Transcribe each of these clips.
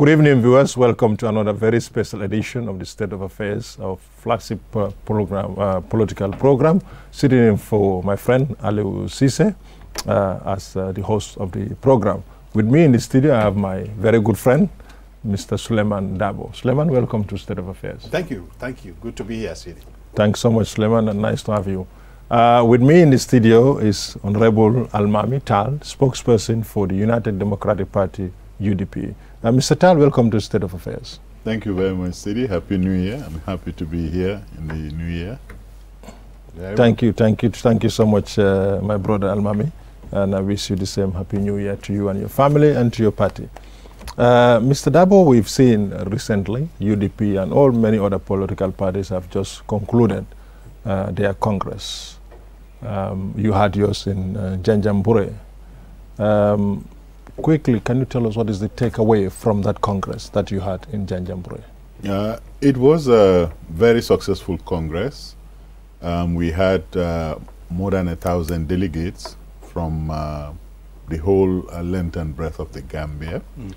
Good evening, viewers. Welcome to another very special edition of the State of Affairs, our flagship uh, program, uh, political program. Sitting in for my friend Aliu Sise uh, as uh, the host of the program. With me in the studio, I have my very good friend, Mr. Suleiman Dabo. Suleiman, welcome to State of Affairs. Thank you. Thank you. Good to be here, Sidi. Thanks so much, Suleiman, and nice to have you. Uh, with me in the studio is Honorable Almami Taal, spokesperson for the United Democratic Party, UDP. Uh, Mr. Taal, welcome to State of Affairs. Thank you very much, Sidi. Happy New Year. I'm happy to be here in the new year. Very thank you, thank you, thank you so much, uh, my brother Almami. And I wish you the same Happy New Year to you and your family and to your party. Uh, Mr. Dabo, we've seen recently UDP and all many other political parties have just concluded uh, their congress. Um, you had yours in uh, Janjanbureh. Um, quickly, can you tell us what is the takeaway from that congress that you had in Janjanbureh? Uh, it was a very successful congress. Um, we had uh, more than a thousand delegates from uh, the whole uh, length and breadth of the Gambia. Mm.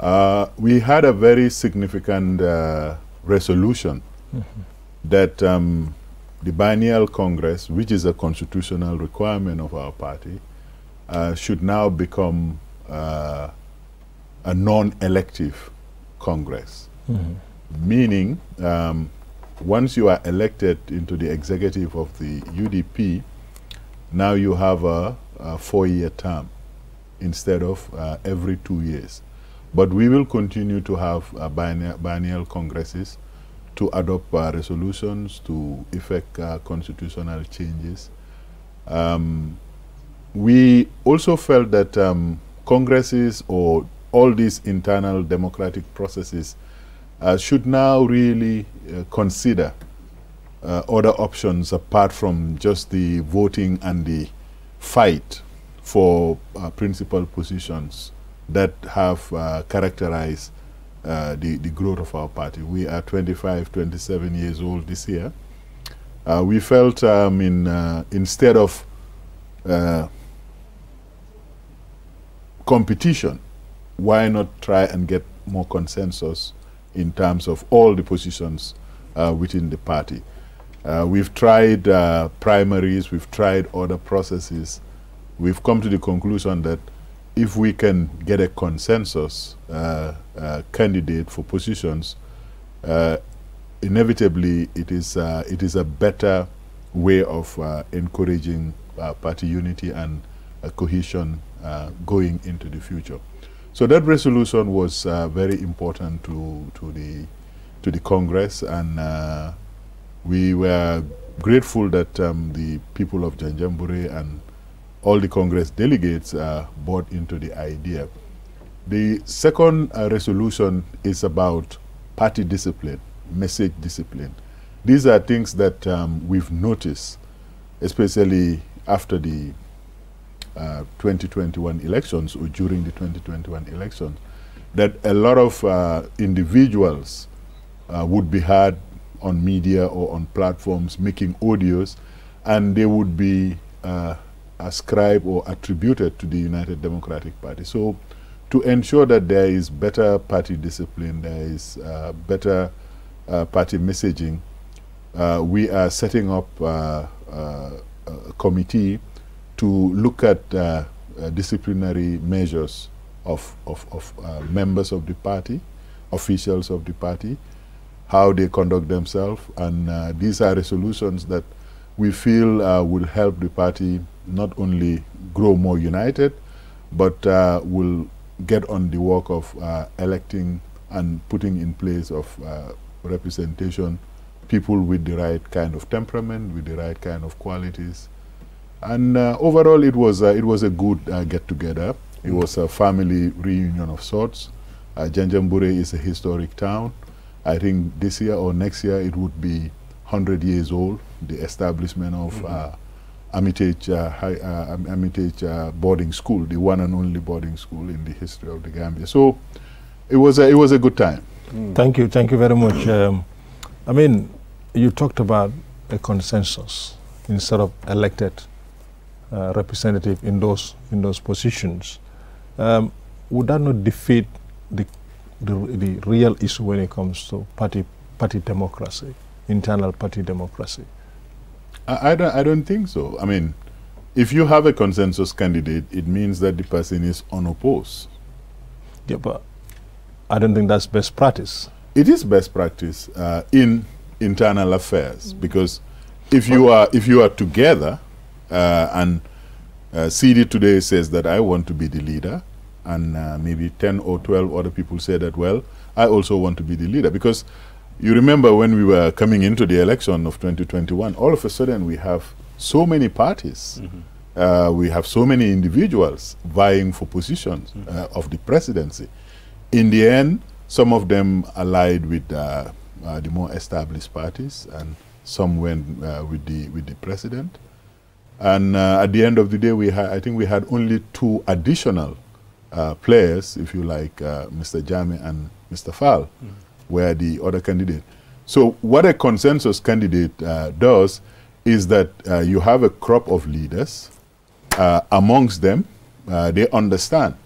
Uh, we had a very significant uh, resolution mm -hmm. that um, the biennial congress, which is a constitutional requirement of our party, uh, should now become uh, a non-elective congress. Mm -hmm. Meaning, um, once you are elected into the executive of the UDP, now you have a, a four-year term instead of uh, every two years. But we will continue to have uh, biennial, biennial congresses to adopt uh, resolutions, to effect uh, constitutional changes. Um, we also felt that um, congresses or all these internal democratic processes uh, should now really uh, consider uh, other options apart from just the voting and the fight for uh, principal positions that have uh, characterized uh, the, the growth of our party. We are 25, 27 years old this year. We felt um, in, instead of competition, why not try and get more consensus in terms of all the positions uh, within the party. we've tried primaries, we've tried other processes. We've come to the conclusion that if we can get a consensus uh, uh, candidate for positions, uh, inevitably it is uh, it is a better way of uh, encouraging uh, party unity and cohesion going into the future. So that resolution was very important to to the to the Congress, and we were grateful that um, the people of Janjanbureh and all the Congress delegates uh, bought into the idea. The second uh, resolution is about party discipline, message discipline. These are things that um, we've noticed, especially after the uh, 2021 elections or during the 2021 elections, that a lot of uh, individuals uh, would be heard on media or on platforms making audios, and they would be uh, ascribed or attributed to the United Democratic Party. So to ensure that there is better party discipline, there is uh, better party messaging, we are setting up a committee to look at uh, disciplinary measures of, of, of members of the party, officials of the party, how they conduct themselves, and these are resolutions that we feel will help the party not only grow more united, but uh, will get on the work of uh, electing and putting in place of uh, representation people with the right kind of temperament, with the right kind of qualities. And uh, overall, it was, it was a good uh, get-together. It mm. was a family reunion of sorts. Uh, Janjanbureh is a historic town. I think this year or next year it would be 100 years old, the establishment of mm -hmm. Armitage, uh, high, uh, Armitage uh, boarding school, the one and only boarding school in the history of the Gambia. So it was a, it was a good time. Mm. Thank you, thank you very much. Um, I mean, you talked about a consensus instead of elected uh, representative in those in those positions. Um, would that not defeat the the, the real issue when it comes to party party democracy, internal party democracy? I, I, don't, I don't think so. I mean, if you have a consensus candidate, it means that the person is unopposed. Yeah, but I don't think that's best practice. It is best practice uh, in internal affairs because if you are if you are together uh, and uh, Sidi today says that I want to be the leader, and uh, maybe 10 or 12 other people say that, well, I also want to be the leader. Because you remember when we were coming into the election of 2021, all of a sudden we have so many parties. Mm -hmm. we have so many individuals vying for positions mm -hmm. of the presidency. In the end, some of them allied with uh, uh, the more established parties, and some went uh, with the with the president. And uh, at the end of the day, we I think we had only two additional uh, players, if you like, uh, Mr. Jammeh and Mr. Faal, mm. were the other candidate. So what a consensus candidate uh, does is that uh, you have a crop of leaders. Uh, amongst them, they understand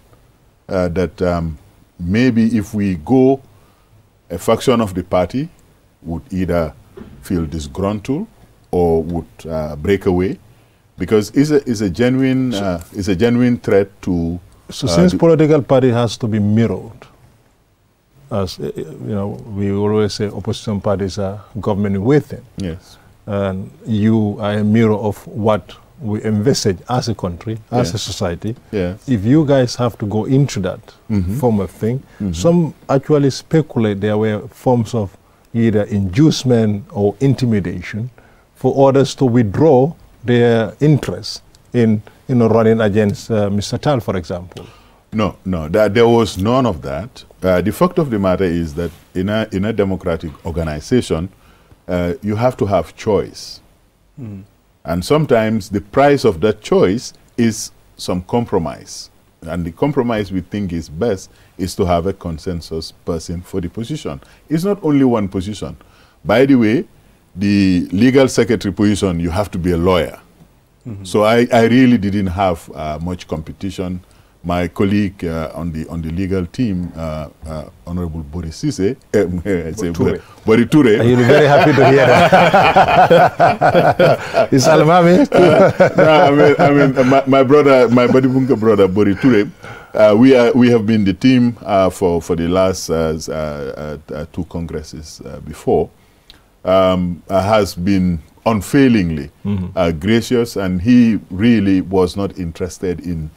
that um, maybe if we go, a faction of the party would either feel disgruntled or would break away because it's a, it's a genuine uh, it's a genuine threat to. So uh, since political party has to be mirrored, as uh, you know, we always say opposition parties are government within. Yes. And you are a mirror of what we envisage as a country, as a society. Yes. If you guys have to go into that mm -hmm. form of thing, mm -hmm. some actually speculate there were forms of either inducement or intimidation for others to withdraw their interest in you know, running against uh, Mr. Taal, for example? No, no, that, there was none of that. Uh, the fact of the matter is that in a, in a democratic organization, uh, you have to have choice. Mm. And sometimes the price of that choice is some compromise. And the compromise we think is best is to have a consensus person for the position. It's not only one position. By the way, the legal secretary position, you have to be a lawyer. Mm -hmm. So I, I really didn't have uh, much competition. My colleague uh, on the on the legal team, uh, uh Honorable Boris Sise, Ture. Bori Ture. Are you very happy to hear that? Is Almami? no, I mean, I mean my, my brother, my buddy brother, Bori Ture, uh, we are we have been the team uh, for for the last two congresses before um, uh, has been unfailingly mm -hmm. uh, gracious, and he really was not interested in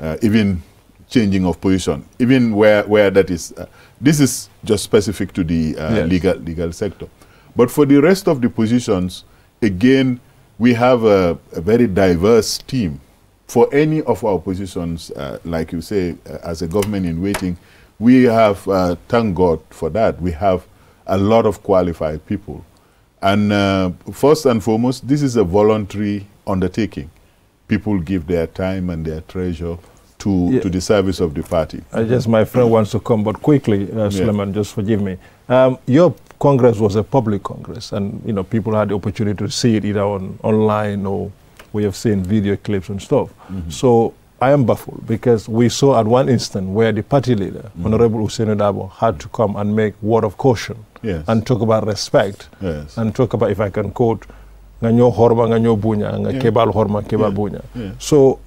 uh, even changing of position, even where, where that is. Uh, this is just specific to the uh, yes. legal, legal sector. But for the rest of the positions, again, we have a, a very diverse team. For any of our positions, uh, like you say, as a government in waiting, we have, thank God for that, we have a lot of qualified people and uh, first and foremost, this is a voluntary undertaking. People give their time and their treasure to, yeah. to the service of the party. I guess my friend wants to come, but quickly, uh, Suleiman, yeah. just forgive me. Um, your Congress was a public Congress, and you know people had the opportunity to see it either on online or we have seen video clips and stuff. Mm -hmm. So I am baffled because we saw at one instant where the party leader, mm. Honorable Ousainou Darboe, had to come and make word of caution yes. and talk about respect yes. and talk about, if I can quote, nganyo horma, nganyo bunya, kebal horma, kebal bunya. So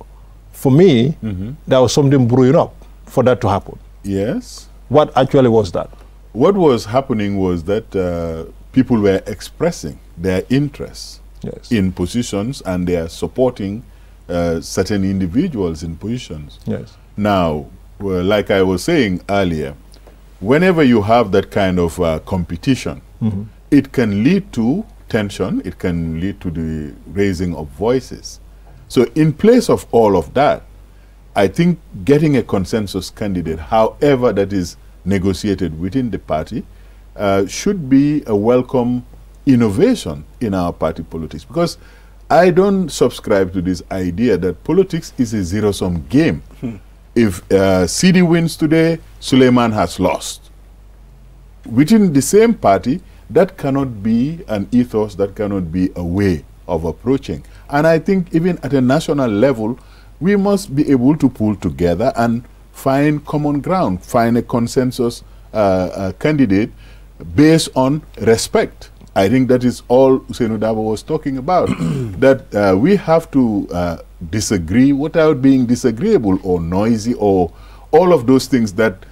for me, mm -hmm. there was something brewing up for that to happen. Yes. What actually was that? What was happening was that uh, people were expressing their interest yes. in positions and they are supporting uh, certain individuals in positions. Yes. Now, well, like I was saying earlier, whenever you have that kind of uh, competition, mm -hmm. it can lead to tension, it can lead to the raising of voices. So, in place of all of that, I think getting a consensus candidate, however that is negotiated within the party, uh, should be a welcome innovation in our party politics. Because I don't subscribe to this idea that politics is a zero sum game. Hmm if uh, Sidi wins today, Suleiman has lost. Within the same party, that cannot be an ethos, that cannot be a way of approaching. And I think even at a national level, we must be able to pull together and find common ground, find a consensus uh, uh, candidate based on respect. I think that is all Ousainou Darboe was talking about. that uh, we have to uh, disagree without being disagreeable or noisy or all of those things that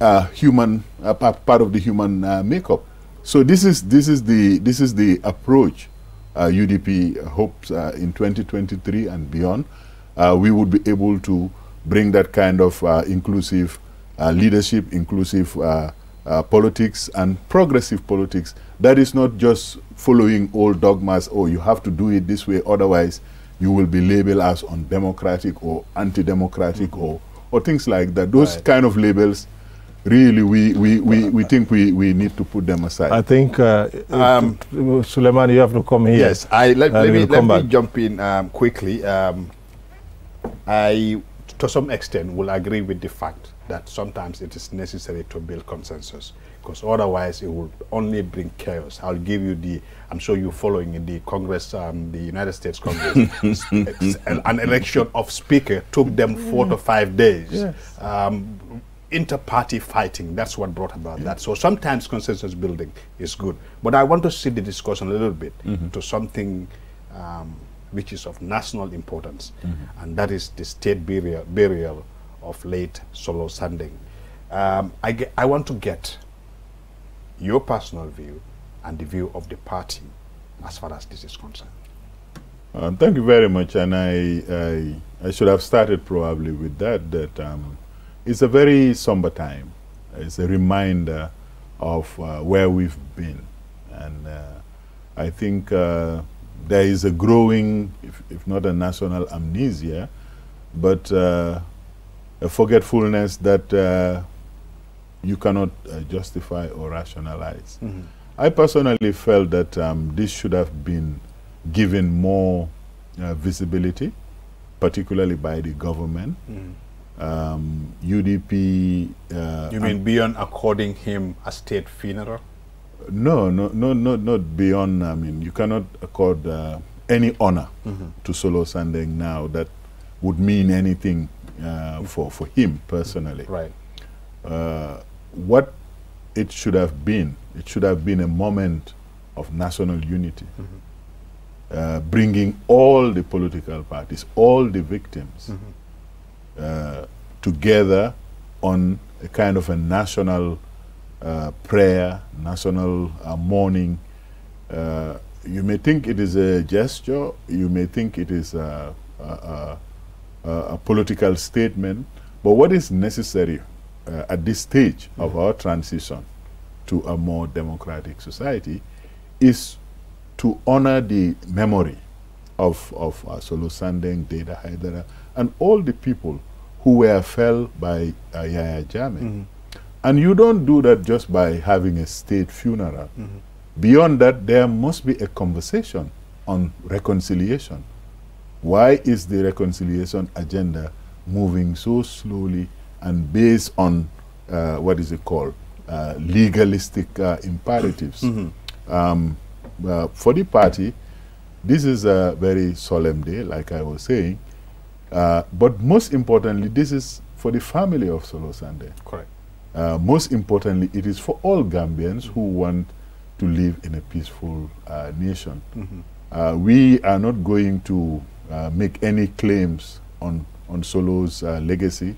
are human, uh, are part of the human uh, makeup. So this is this is the this is the approach uh, UDP hopes in 2023 and beyond. we would be able to bring that kind of inclusive leadership, inclusive uh, politics and progressive politics that is not just following old dogmas oh you have to do it this way otherwise you will be labeled as undemocratic or anti-democratic mm -hmm. or or things like that. Those right. kind of labels really we we, we, we think we, we need to put them aside. I think uh, um, suleiman you have to come here. Yes i let, let me, let me jump in um, quickly. Um, i to some extent will agree with the fact that sometimes it is necessary to build consensus because otherwise it will only bring chaos. I'll give you the, I'm sure you're following the Congress, um, the United States Congress, an election of speaker took them four to five days. Yes. Um, inter-party fighting, that's what brought about yeah. that. So sometimes consensus building is good. But I want to see the discussion a little bit mm -hmm. to something um, which is of national importance, mm -hmm. and that is the state burial, burial of late Solo Sandeng. Um, I, I want to get your personal view and the view of the party as far as this is concerned. Um, thank you very much. And I, I, I, should have started probably with that, that um, it's a very somber time. It's a reminder of uh, where we've been. And uh, I think uh, there is a growing, if, if, not a national amnesia, but uh, a forgetfulness that uh, you cannot uh, justify or rationalize. Mm -hmm. I personally felt that um, this should have been given more uh, visibility, particularly by the government. Mm um, UDP. Uh, you mean beyond according him a state funeral? No, no, no, no, not beyond. I mean, you cannot accord uh, any honor mm -hmm. to Solo Sandeng now that would mean anything uh, for, for him personally. Right. Uh, what it should have been, it should have been a moment of national unity, mm -hmm. bringing all the political parties, all the victims mm -hmm. together on a kind of a national uh, prayer, national uh, mourning. Uh, you may think it is a gesture, you may think it is a, a, uh, a political statement, but what is necessary uh, at this stage of mm-hmm. our transition to a more democratic society is to honor the memory of, of uh, Solo Sandeng, Deyda Hydara, and all the people who were felled by uh, Yaya Jammeh. Mm -hmm. And you don't do that just by having a state funeral. Mm -hmm. Beyond that, there must be a conversation on reconciliation. Why is the reconciliation agenda moving so slowly and based on uh, what is it called? Uh, legalistic uh, imperatives. Mm -hmm. um, for the party, this is a very solemn day, like I was saying. Uh, but most importantly, this is for the family of Solo Sandeng. Correct. Uh, most importantly, it is for all Gambians who want to live in a peaceful uh, nation. Mm -hmm. we are not going to uh, make any claims on, on Solo's uh, legacy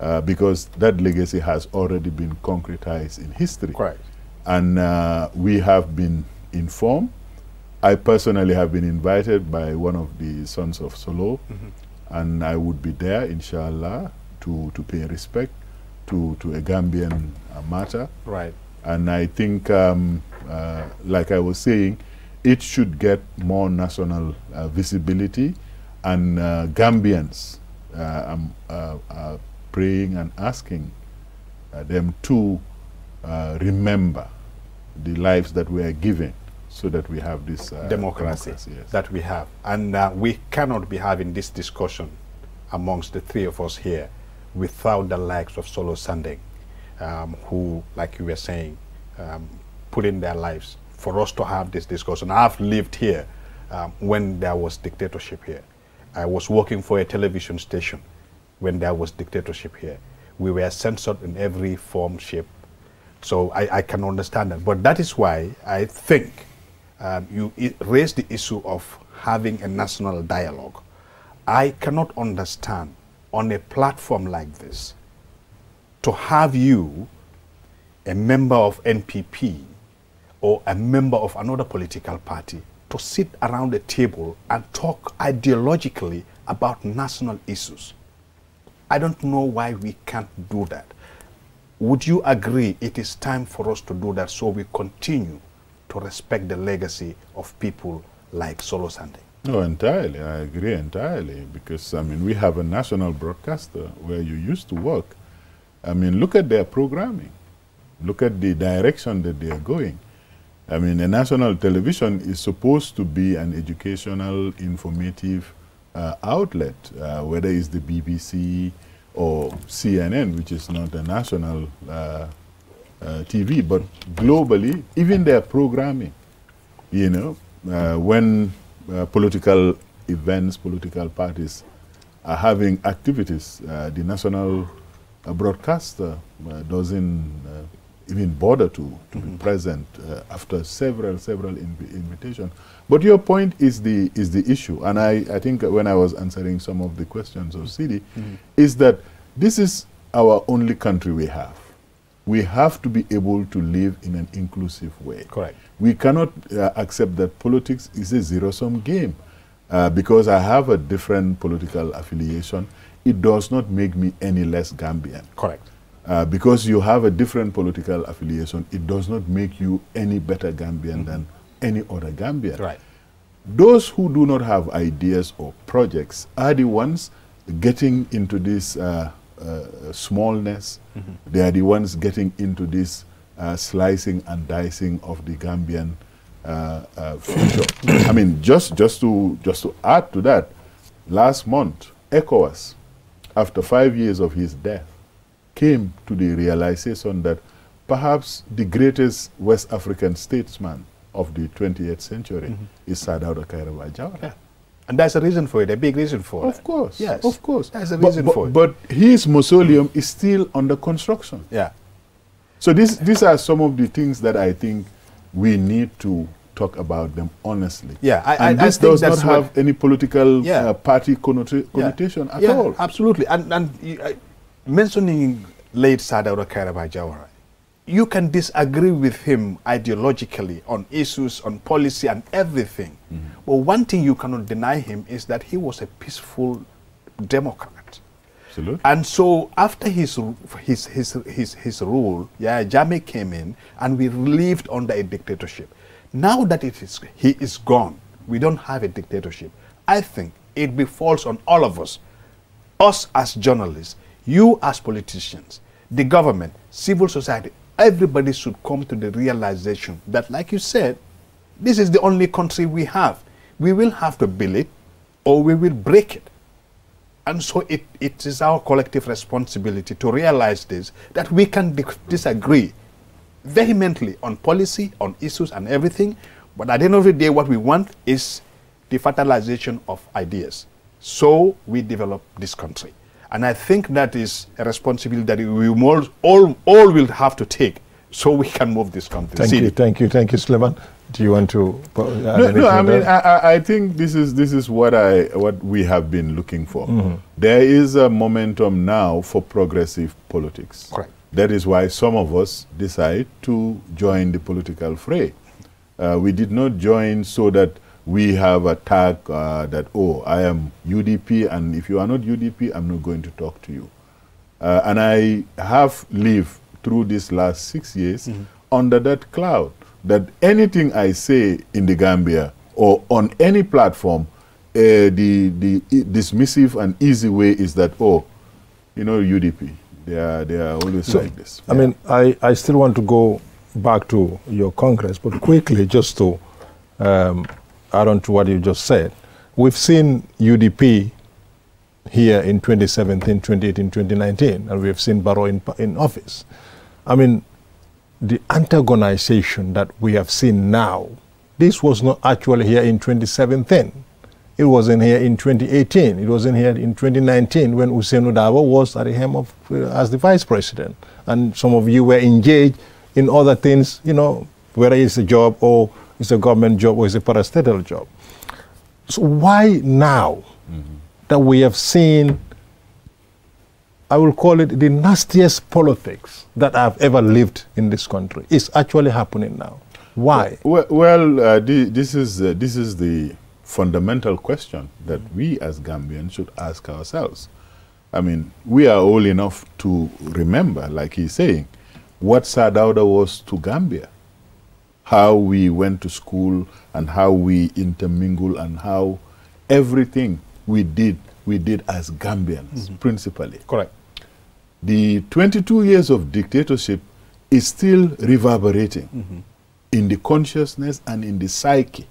uh, because that legacy has already been concretized in history. Correct. And uh, we have been informed. I personally have been invited by one of the sons of Solo, mm -hmm. and I would be there, inshallah, to, to pay respect to, to a Gambian matter. Right. And I think, um, uh, like I was saying, it should get more national uh, visibility and uh, Gambians uh, uh, are praying and asking uh, them to remember the lives that we are giving so that we have this democracy, democracy yes. that we have. And we cannot be having this discussion amongst the three of us here without the likes of Solo Sandeng, um, who, like you were saying, um, put in their lives for us to have this discussion. I've lived here um, when there was dictatorship here. I was working for a television station when there was dictatorship here. We were censored in every form, shape, So I, I can understand that. But that is why I think um, you raised the issue of having a national dialogue. I cannot understand on a platform like this to have you, a member of NPP or a member of another political party, to sit around a table and talk ideologically about national issues. I don't know why we can't do that. Would you agree it is time for us to do that so we continue to respect the legacy of people like Solo Sandeng? No, entirely. I agree entirely because, I mean, we have a national broadcaster where you used to work. I mean, look at their programming. Look at the direction that they are going. I mean, a national television is supposed to be an educational, informative uh, outlet, uh, whether it's the BBC, or CNN, which is not a national uh, uh, TV, but globally, even their programming, you know, uh, when uh, political events, political parties are having activities, the national broadcaster doesn't even bother to, to mm -hmm. be present after several, several inv invitations. But your point is the is the issue, and I, I think when I was answering some of the questions of Sidi, mm -hmm. is that this is our only country we have. We have to be able to live in an inclusive way. Correct. We cannot uh, accept that politics is a zero-sum game. Uh, because I have a different political affiliation, it does not make me any less Gambian. Correct. Uh, because you have a different political affiliation, it does not make you any better Gambian mm -hmm. than any other Gambian. Right. Those who do not have ideas or projects are the ones getting into this uh, uh, smallness. Mm -hmm. They are the ones getting into this uh, slicing and dicing of the Gambian uh, future. I mean, just just to just to add to that, last month, ECOWAS, after five years of his death, came to the realization that perhaps the greatest West African statesman of the 28th century mm -hmm. is Sir Dawda Kairaba Jawara. Yeah. And that's a reason for it, a big reason for of it. Of course. Yes. Of course. There's a reason but, for it. But his mausoleum is still under construction. Yeah. So this, these are some of the things that I think we need to talk about them honestly. Yeah, I, and I, this I does not have any political yeah. uh, party connota connotation yeah. at yeah, all. Absolutely. And, and uh, mentioning late Sir Dawda Kairaba Jawara, you can disagree with him ideologically on issues, on policy, and everything. Mm -hmm. But one thing you cannot deny him is that he was a peaceful Democrat. Absolutely. And so after his, his, his, his, his rule, yeah, Jammeh came in and we lived under a dictatorship. Now that it is, he is gone, we don't have a dictatorship. I think it befalls on all of us, us as journalists, you as politicians, the government, civil society, everybody should come to the realization that, like you said, this is the only country we have. We will have to build it or we will break it. And so it, it is our collective responsibility to realize this, that we can disagree vehemently on policy, on issues and everything, but at the end of the day, what we want is the fertilization of ideas. So we develop this country. And I think that is a responsibility that we all, all, all will have to take so we can move this country. Thank you, thank you, thank you, Suleiman. Do you want to? No, no I mean, I, I, think this is this is what I what we have been looking for. Mm -hmm. There is a momentum now for progressive politics. Correct. That is why some of us decide to join the political fray. Uh, we did not join so that we have a tag uh, that, oh, I am UDP, and if you are not UDP, I'm not going to talk to you. Uh, and I have lived through these last six years mm -hmm. under that cloud, that anything I say in the Gambia or on any platform, uh, the, the dismissive and easy way is that, oh, you know, UDP, they are, they are always so, like this. I yeah. mean, I, I still want to go back to your Congress, but quickly, just to um, add on to what you just said, we've seen UDP here in 2017, 2018, 2019, and we've seen Barrow in, in office. I mean, the antagonization that we have seen now, this was not actually here in 2017. It was in here in 2018. It was in here in 2019 when Ousainou Darboe was at the helm of uh, as the vice president, and some of you were engaged in other things, you know, whether it's a job or it's a government job or it's a parastatal job. So why now mm-hmm. that we have seen, I will call it the nastiest politics that I've ever lived in this country is actually happening now? Why? Well, well uh, this, is, uh, this is the fundamental question that we as Gambians should ask ourselves. I mean, we are old enough to remember, like he's saying, what Sir Dawda was to Gambia, how we went to school and how we intermingle and how everything we did, we did as Gambians, mm -hmm. principally. Correct. The 22 years of dictatorship is still reverberating mm -hmm. in the consciousness and in the psyche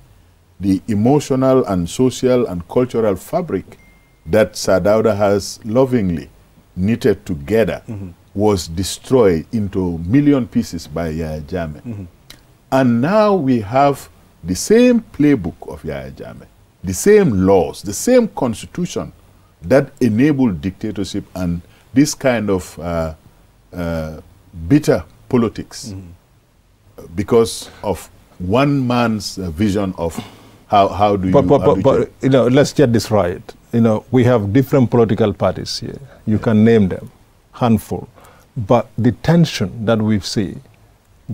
the emotional and social and cultural fabric that Sir Dawda has lovingly knitted together mm -hmm. was destroyed into million pieces by Yaya Jammeh. And now we have the same playbook of Yaya Jammeh, the same laws, the same constitution that enabled dictatorship and this kind of uh, uh, bitter politics mm because of one man's uh, vision of how, how do you... But, but, but, but, you know, let's get this right. You know, we have different political parties here. You yeah. can name them, handful. But the tension that we see,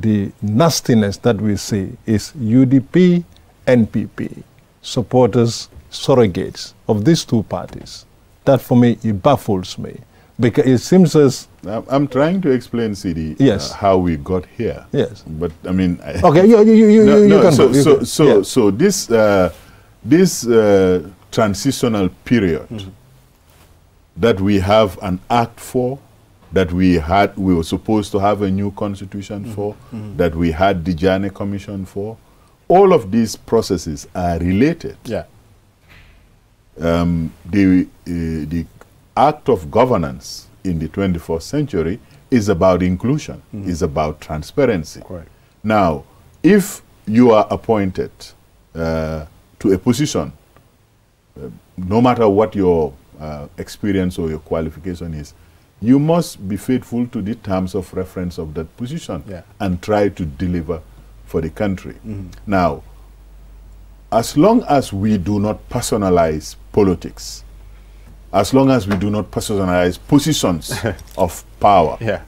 the nastiness that we see is UDP, NPP, supporters, surrogates of these two parties. That for me, it baffles me. Because it seems as I'm trying to explain, Sidi, uh, yes. Uh, how we got here. Yes. But I mean, okay, you you you, no, you, no, can so go. so so, yeah. so this uh, this uh, transitional period mm -hmm. that we have an act for, that we had we were supposed to have a new constitution mm -hmm. for, mm -hmm. that we had the Janneh Commission for, all of these processes are related. Yeah. Um, the uh, the act of governance in the 21st century is about inclusion, mm -hmm. is about transparency. Correct. Now, if you are appointed uh, to a position, uh, no matter what your uh, experience or your qualification is, you must be faithful to the terms of reference of that position yeah. and try to deliver for the country. Mm -hmm. Now, as long as we do not personalize politics, as long as we do not personalize positions of power, yeah.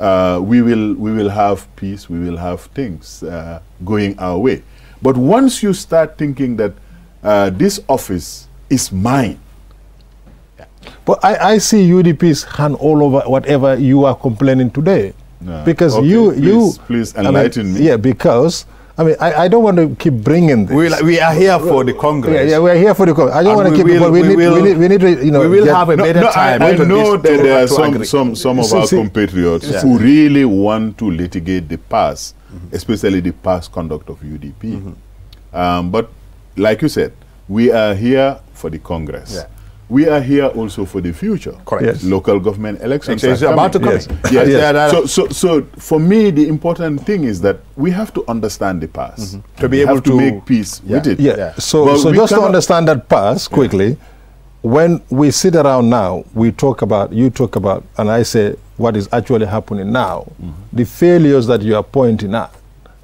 uh, we will we will have peace. We will have things uh, going our way. But once you start thinking that uh, this office is mine, but I, I see UDP's hand all over whatever you are complaining today, no. because okay, you please, you please enlighten I mean, me. Yeah, because I mean, I, I don't want to keep bringing this. We'll, we are here for the Congress. Yeah, yeah we are here for the Congress. I don't want to keep will, it, but we, we need, will, we, need, we need to, you know. We will have a no, better no, time. I, I know that there are some, some, some of our see, compatriots yeah. who really want to litigate the past, mm -hmm. especially the past conduct of UDP. Mm -hmm. um, but like you said, we are here for the Congress. Yeah we are here also for the future. Correct. Yes. Local government elections it's are about to come. Yes. yes. yes. So, so, so for me, the important thing is that we have to understand the past mm -hmm. to be we able have to, make peace yeah. with it. Yeah. yeah. So, so just to understand that past quickly, when we sit around now, we talk about you talk about, and I say what is actually happening now, mm -hmm. the failures that you are pointing at.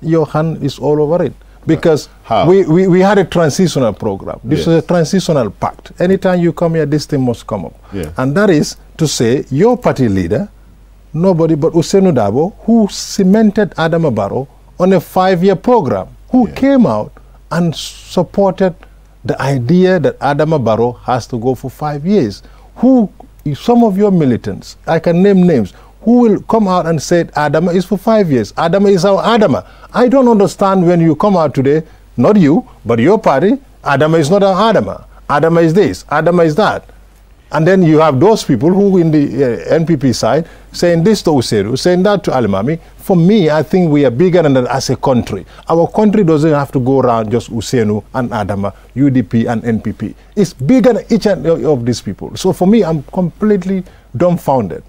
Your hand is all over it because we, we, we, had a transitional program. This yes. is a transitional pact. Anytime you come here, this thing must come up. Yes. And that is to say, your party leader, nobody but Ousainou Darboe, who cemented Adama Barrow on a five-year program, who yes. came out and supported the idea that Adama Barrow has to go for five years. Who, some of your militants, I can name names, who will come out and say Adama is for five years. Adama is our Adama. I don't understand when you come out today, not you, but your party, Adama is not our Adama. Adama is this, Adama is that. And then you have those people who in the uh, NPP side saying this to Ousainou, saying that to Alimami. For me, I think we are bigger than that as a country. Our country doesn't have to go around just Ousainou and Adama, UDP and NPP. It's bigger than each and of these people. So for me, I'm completely dumbfounded.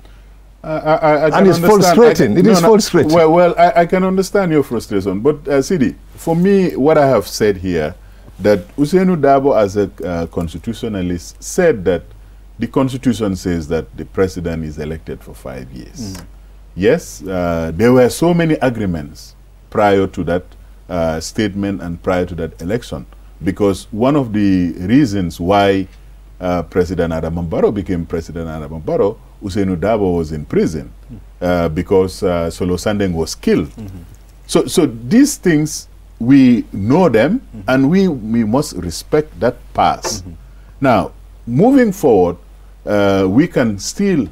I, I, and it's frustrating. It no, is no, frustrating. Well, well I, I, can understand your frustration. But, uh, Sidi, for me, what I have said here, that Ousainou Darboe, as a uh, constitutionalist, said that the constitution says that the president is elected for five years. Mm. yes, uh, there were so many agreements prior to that uh, statement and prior to that election. Because one of the reasons why uh, President Adam Barrow became President Adam Barrow, Ousainou Darboe was in prison uh, because uh, Solo Sandeng was killed. Mm -hmm. So, so these things, we know them mm -hmm. and we, we must respect that past. Mm -hmm. Now, moving forward, uh, we can still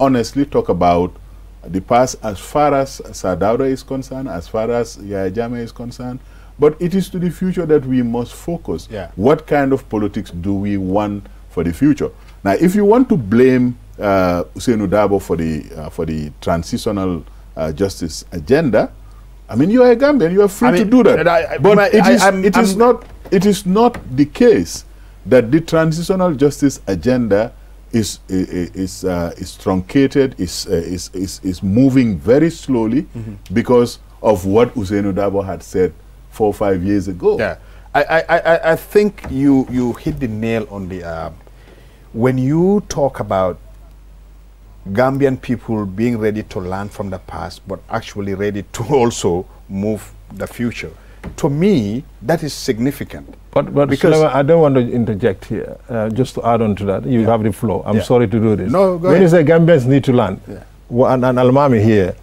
honestly talk about the past as far as Sir Dawda is concerned, as far as Yaya is concerned, but it is to the future that we must focus. Yeah. What kind of politics do we want for the future? Now, if you want to blame uh, Ousainou Darboe for the, uh, for the transitional uh, justice agenda, I mean, you are a Gambian, you are free I mean, to do that. I, I, but my, it, is, I'm, it I'm is not, it is not the case that the transitional justice agenda is is uh, is truncated, is, uh, is is is moving very slowly mm -hmm. because of what Ousainou Darboe had said four or five years ago. Yeah, I I I, I think you you hit the nail on the uh, when you talk about Gambian people being ready to learn from the past, but actually ready to also move the future to me, that is significant. But, but because I don't want to interject here. Uh, just to add on to that, you yeah. have the floor. I'm yeah. sorry to do this. No, go when ahead. you say Gambians need to learn, yeah. and, and Almami here,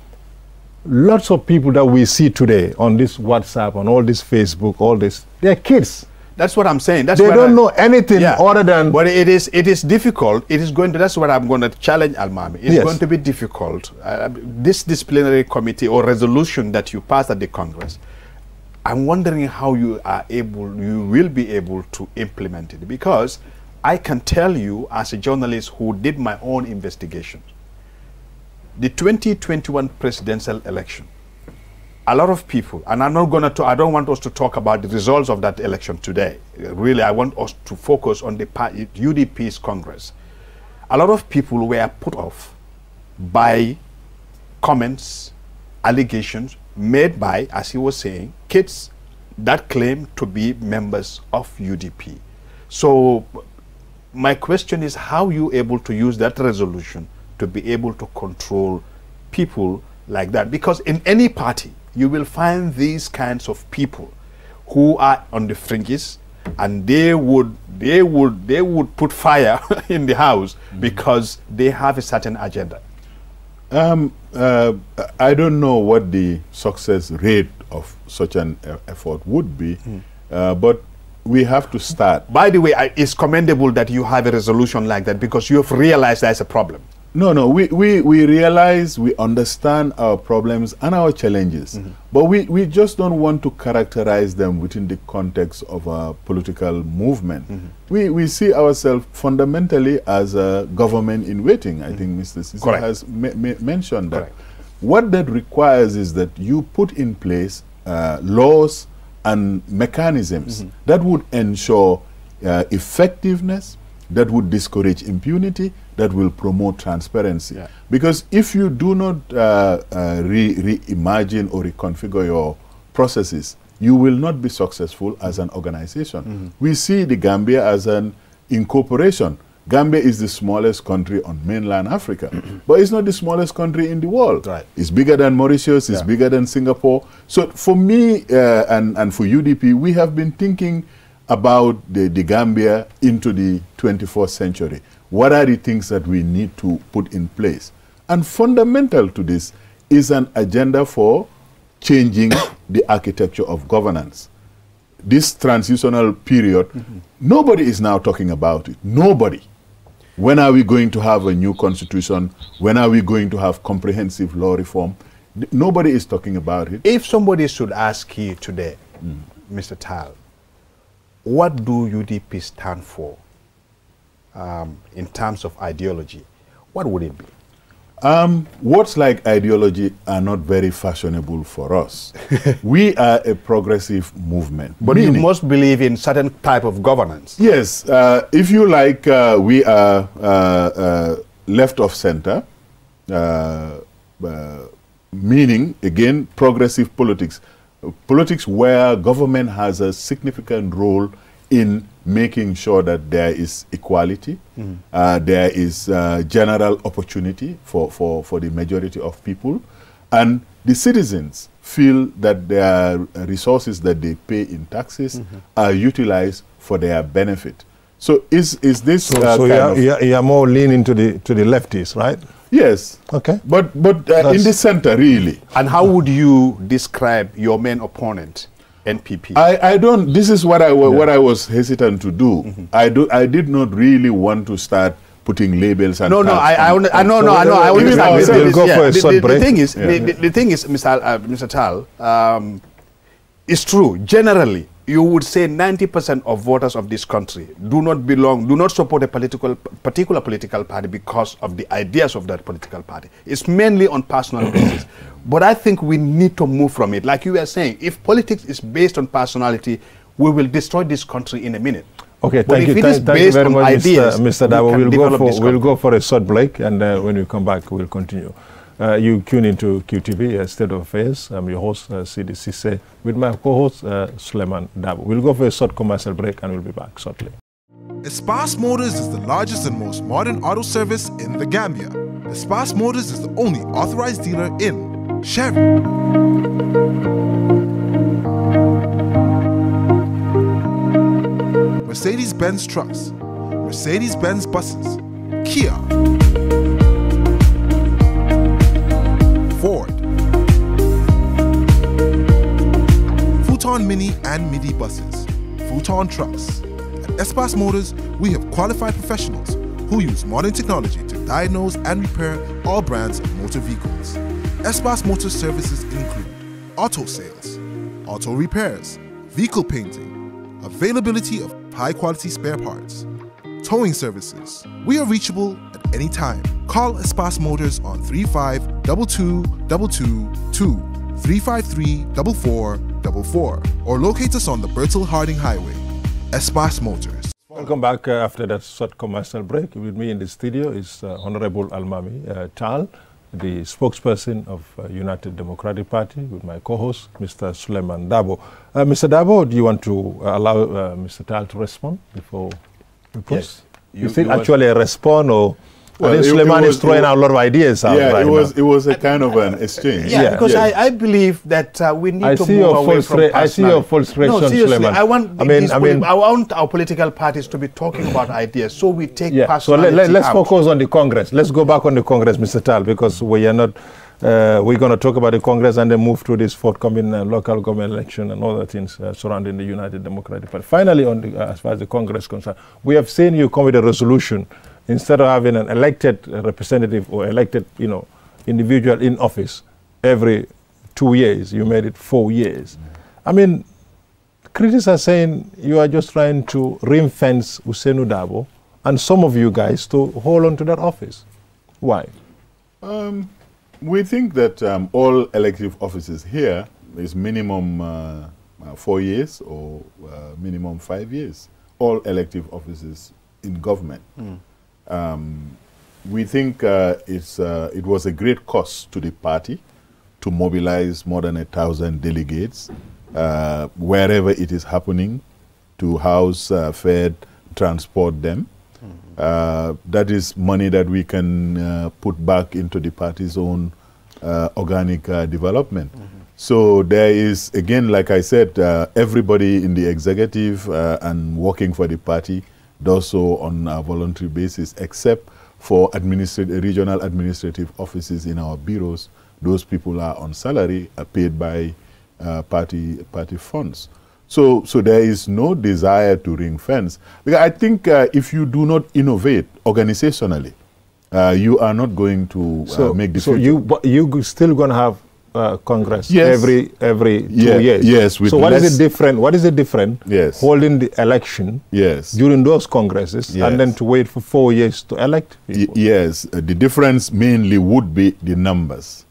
lots of people that we see today on this WhatsApp, on all this Facebook, all this, they're kids. That's what I'm saying. That's they don't I, know anything yeah. other than. But it is it is difficult. It is going to. That's what I'm going to challenge Almami. It's yes. going to be difficult. Uh, this disciplinary committee or resolution that you passed at the Congress I'm wondering how you are able, you will be able to implement it because I can tell you as a journalist who did my own investigation, the 2021 presidential election, a lot of people, and I'm not going to, I don't want us to talk about the results of that election today. Really, I want us to focus on the UDP's Congress. A lot of people were put off by comments, allegations, made by, as he was saying, kids that claim to be members of UDP. So my question is how you able to use that resolution to be able to control people like that? Because in any party, you will find these kinds of people who are on the fringes and they would they would they would put fire in the house mm because they have a certain agenda um, uh, I don't know what the success rate of such an effort would be, mm. uh, but we have to start. By the way, I, it's commendable that you have a resolution like that because you have realized there's a problem. No, no, we, we, we realize, we understand our problems and our challenges, mm -hmm. but we, we just don't want to characterize them within the context of a political movement. Mm -hmm. we, we see ourselves fundamentally as a government in waiting. Mm -hmm. I think Mr. Sisi has mentioned that. Correct. What that requires is that you put in place uh, laws and mechanisms mm-hmm. that would ensure uh, effectiveness, that would discourage impunity, that will promote transparency. Yeah. Because if you do not uh, uh, re reimagine or reconfigure your processes, you will not be successful as an organization. Mm -hmm. We see the Gambia as an incorporation. Gambia is the smallest country on mainland Africa, but it's not the smallest country in the world. Right. It's bigger than Mauritius, it's yeah. bigger than Singapore. So for me uh, and, and for UDP, we have been thinking about the, the Gambia into the 24th century. What are the things that we need to put in place? And fundamental to this is an agenda for changing the architecture of governance. This transitional period, mm -hmm. nobody is now talking about it. Nobody. When are we going to have a new constitution? When are we going to have comprehensive law reform? Nobody is talking about it. If somebody should ask you today, mm. Mr. Taal, what do UDP stand for? Um, in terms of ideology, what would it be? Um, words like ideology are not very fashionable for us. we are a progressive movement. But you must believe in certain type of governance. Yes. Uh, if you like, uh, we are uh, uh left of center, uh, uh, meaning, again, progressive politics. Politics where government has a significant role in making sure that there is equality, mm. uh, there is uh, general opportunity for, for, for the majority of people, and the citizens feel that their resources that they pay in taxes mm -hmm. are utilized for their benefit. So is is this so, uh, so you're, you're, you're, more leaning to the to the lefties, right? Yes. Okay. But but uh, in the center, really. And how would you describe your main opponent? NPP. I, I don't. This is what I yeah. what I was hesitant to do. Mm -hmm. I do. I did not really want to start putting labels and no no I I, I no no I know I understand. We'll go for a short the, break. The thing is yeah. the, the, thing is Mr. Uh, Mr. Taal, um, it's true generally you would say 90% of voters of this country do not belong, do not support a political, particular political party because of the ideas of that political party. It's mainly on personal basis. But I think we need to move from it. Like you were saying, if politics is based on personality, we will destroy this country in a minute. Okay, thank you. Th thank you very much, ideas, Mr. Mr. Dabo. We we'll, go for, we'll go for a short break, and uh, when we come back, we'll continue. Uh, you tune into QTV, uh, State of Affairs. I'm your host, uh, Sidi Sisse, with my co-host, uh, Suleiman Dabo. We'll go for a short commercial break and we'll be back shortly. Espas Motors is the largest and most modern auto service in the Gambia. Espas Motors is the only authorized dealer in Chevy, Mercedes-Benz trucks, Mercedes-Benz buses, Kia, Ford, Foton Mini and Midi buses, Foton trucks. At Espas Motors, we have qualified professionals who use modern technology to diagnose and repair all brands of motor vehicles. Espas Motor services include auto sales, auto repairs, vehicle painting, availability of high quality spare parts, towing services. We are reachable at any time. Call Espas Motors on 35 353 or locate us on the Bertil Harding Highway. Espas Motors. Welcome back uh, after that short commercial break. With me in the studio is uh, Honorable Almami uh, Taal, the spokesperson of uh, United Democratic Party, with my co-host, Mr. Suleiman Dabo. Uh, Mr. Dabo, do you want to allow uh, Mr. Taal to respond before we? Yes. You, you think actually a respond or well, I think Suleiman is throwing out a lot of ideas out yeah, right it was now. it was a kind of an exchange. Yeah, yeah. because I, I believe that uh, we need I to see move your away from I see your frustration, no, seriously, Suleiman. I want I mean, I mean, I want our political parties to be talking about ideas, so we take yeah. So let, let, us focus on the Congress. Let's go back on the Congress, Mr. Taal, because we are not. Uh, we're going to talk about the Congress and then move to this forthcoming uh, local government election and other things uh, surrounding the United Democratic Party. Finally, on the, uh, as far as the Congress is concerned, we have seen you come with a resolution instead of having an elected representative or elected, you know, individual in office every two years, you made it four years. I mean, critics are saying you are just trying to ring fence Ousainou Darboe and some of you guys to hold on to that office. Why? Um, we think that um, all elective offices here is minimum uh, uh, four years or uh, minimum five years. All elective offices in government. Mm. Um, we think uh, it's, uh, it was a great cost to the party to mobilize more than a thousand delegates uh, wherever it is happening to house, uh, fed, transport them. Mm -hmm. that is money that we can uh, put back into the party's own organic development. Mm -hmm. So there is, again, like I said, everybody in the executive and working for the party does so on a voluntary basis, except for administrative, regional administrative offices in our bureaus. Those people are on salary, are paid by uh, party party funds. So, so there is no desire to ring fence. Because I think uh, if you do not innovate organizationally, uh, you are not going to uh, so, make the so future. you you still going to have uh, Congress yes. every every two yeah, years. Yes. so what is it different? What is it different? Yes. Holding the election. Yes. During those congresses, yes. and then to wait for four years to elect. yes. Uh, the difference mainly would be the numbers.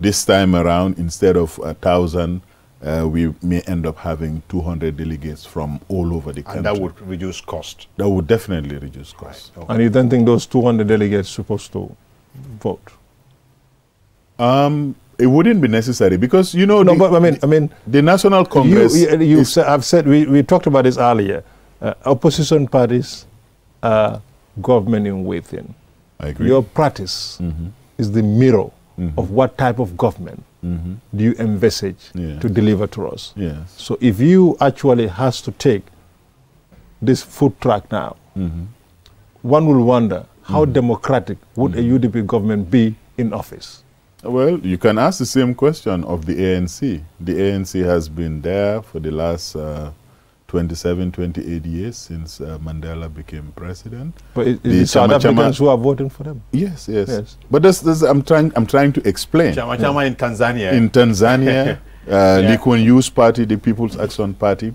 This time around, instead of a thousand, uh, we may end up having 200 delegates from all over the country. And that would reduce cost. That would definitely reduce cost. Right. Okay. And you don't think those 200 delegates supposed to vote? Um, it wouldn't be necessary because you know. No, the, but I mean, I mean, the National Congress. You, you said, I've said we, we talked about this earlier. uh, opposition parties are government in waiting. I agree. Your practice Mhm. is the mirror Mhm. of what type of government Mhm. do you envisage to deliver to us. Yes. So if you actually has to take this food track now, Mhm. one will wonder how Mm-hmm. democratic would a UDP government be in office? Well, you can ask the same question of the ANC. The ANC has been there for the last uh, 27, 28 years since uh, Mandela became president. But it, The it's South Chama Chama- Africans who are voting for them. Yes, yes. Yes. But this, this, I'm trying. I'm trying to explain. Chama Chama in Tanzania. In Tanzania, uh, Yeah. Lee Kuan party, the People's Action Party.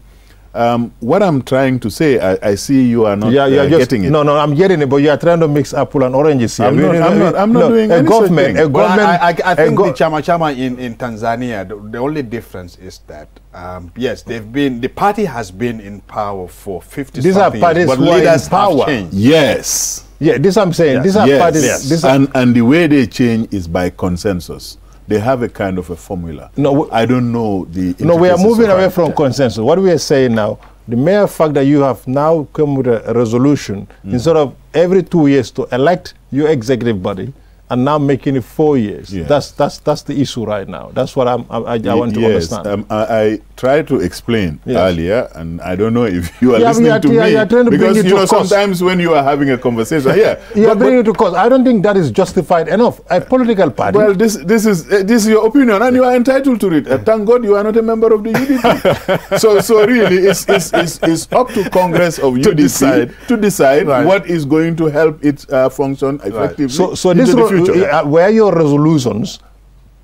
Um, what I'm trying to say, I, I see you are not yeah, uh, you're just, getting it. No, no, I'm getting it, but you are trying to mix apple and oranges here. I'm not- I'm not- I'm not no, doing a any such government, thing. a Well, government. I, I, I a think go- the Chama Chama in, in Tanzania, the, the only difference is that, um, yes, they've been, the party has been in power for 50 These are parties years, but who are in leaders power. have changed. Yes. yeah, this I'm saying. Yes. These are yes. parties. Yes. These are, and and the way they change is by consensus. They have a kind of a formula. No, I don't know the. no, we are moving away from consensus. What we are saying now, the mere fact that you have now come with a, resolution Mm. instead of every two years to elect your executive body and now making it four years. Yes. That's that's that's the issue right now. That's what I'm, I, I, I want to yes, understand. Um, I, I tried to explain Yes. earlier, and I don't know if you are Yeah, listening are- to me you are to bring because it you to know cause. sometimes when you are having a conversation, yeah, you are but- bringing it to cause. I don't think that is justified enough. A political party. Well, this this is uh, this is your opinion, and you are entitled to it. Uh, thank God you are not a member of the UDP. so so really, it's, it's, it's, it's up to Congress of UDP decide. to decide Right. what is going to help it uh, function effectively so so into this future. uh, where your resolutions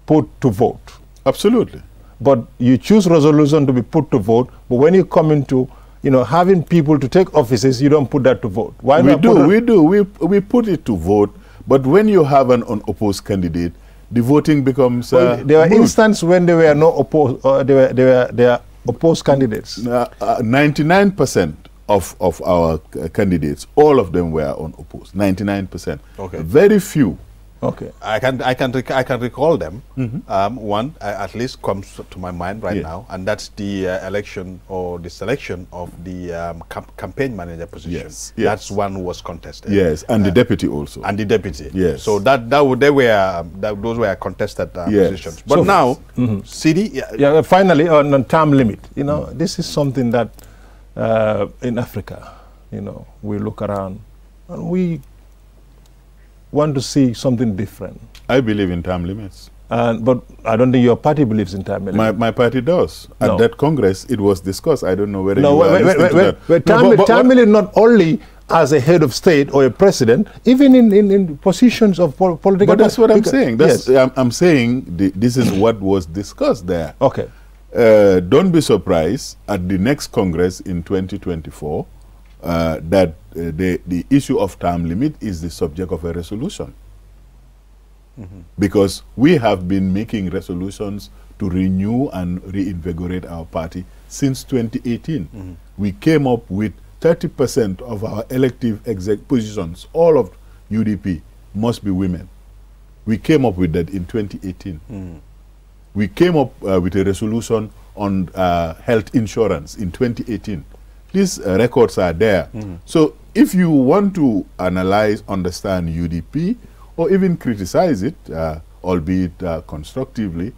put to vote. Absolutely. but you choose resolution to be put to vote. But when you come into, you know, having people to take offices, you don't put that to vote. Why we do, we do. We, we put it to vote, but when you have an unopposed candidate, the voting becomes. Well, Uh, there were instances when there were no opposed, uh, there were there were there are opposed candidates. Uh, uh, 99% of, of our uh, candidates, all of them were unopposed. 99%. Okay. Very few. Okay. I can I can rec- I can recall them. Um, one uh, at least comes to my mind right Yeah. now, and that's the uh, election or the selection of the um, cam- campaign manager position. Yes, yes. That's one who was contested. Yes, and the deputy also. and the deputy. Yes. So that that would, they were um, that, those were contested uh, Yes. positions. But So- now, Sidi. Yeah, Yeah. uh, Finally, on, on term limit, you know, this is something that uh, in Africa, you know, we look around and we want to see something different. I believe in term limits. And but I don't think your party believes in time limits. My, my party does. At No. that Congress, it was discussed. I don't know whether No, you wait, were wait, wait, wait, wait. Time, but time limit not only as a head of state or a president, even in, in, in positions of pol- political. But that's what I'm because- saying. That's, yes. I'm, I'm saying the, this is what was discussed there. Okay. Uh, don't be surprised at the next Congress in 2024 uh, that uh, the, the issue of time limit is the subject of a resolution. Because we have been making resolutions to renew and reinvigorate our party since 2018. We came up with 30% of our elective exec positions, all of UDP, must be women. We came up with that in 2018 we came up uh, with a resolution on uh, health insurance in 2018. These uh, records are there. So if you want to analyze, understand UDP, or even criticize it, uh, albeit uh, constructively,